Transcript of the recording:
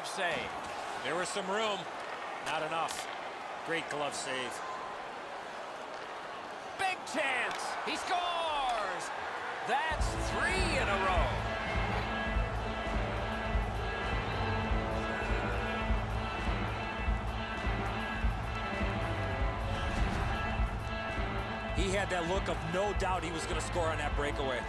glove save. There was some room. Not enough. Great glove save. Big chance. He scores. That's three in a row. He had that look of no doubt he was going to score on that breakaway.